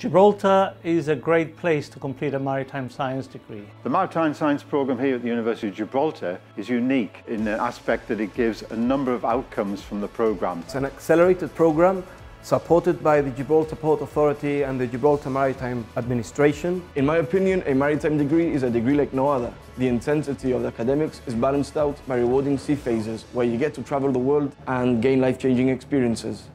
Gibraltar is a great place to complete a maritime science degree. The Maritime Science programme here at the University of Gibraltar is unique in the aspect that it gives a number of outcomes from the programme. It's an accelerated programme supported by the Gibraltar Port Authority and the Gibraltar Maritime Administration. In my opinion, a maritime degree is a degree like no other. The intensity of the academics is balanced out by rewarding sea phases where you get to travel the world and gain life-changing experiences.